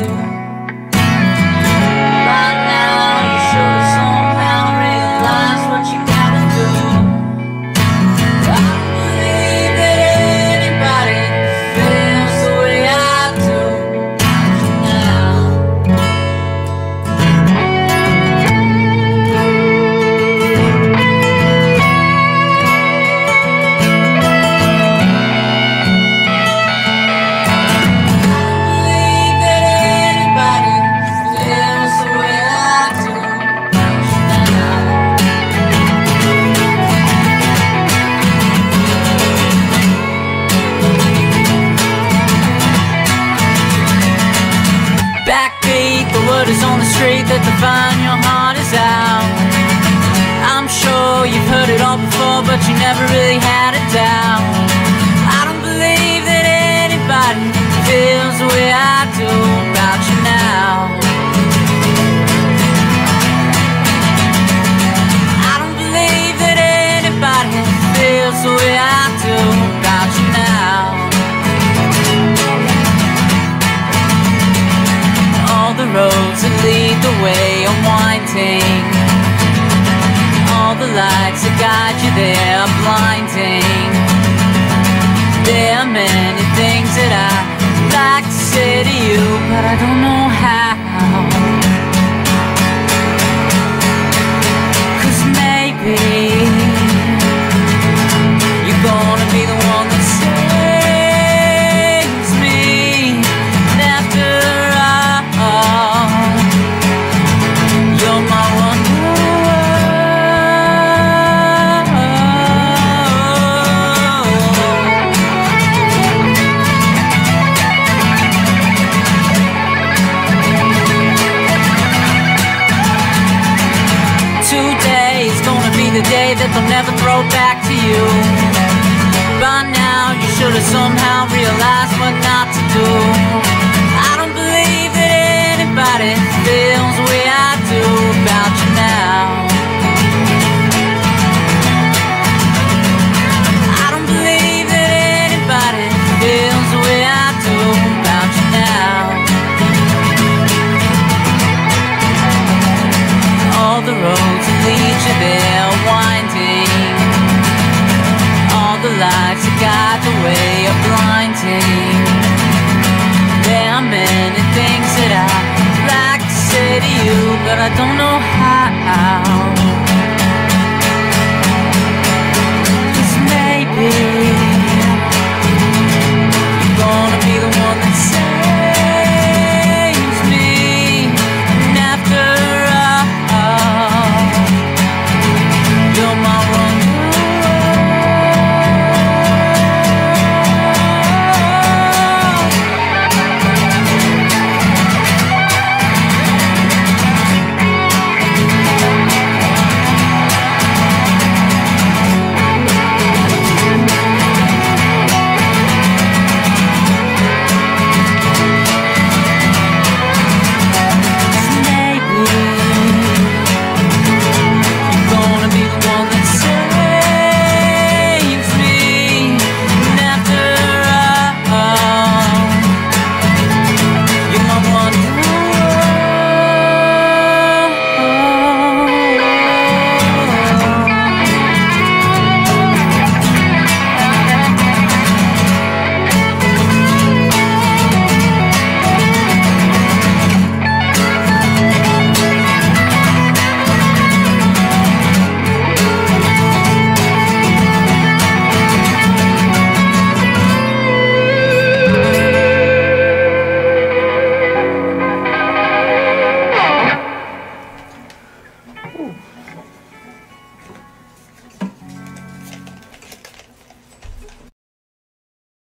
you. On the street that define your heart is out. I'm sure you've heard it all before, but you never really had a doubt. That lead the way are winding. All the lights that guide you there are blinding. There are many things that I'd like to say to you, but I don't know how. They'll never throw back to you. By now, you should have somehow realized what not to do. I don't believe that anybody feels say to you, but I don't know how. 'Cause maybe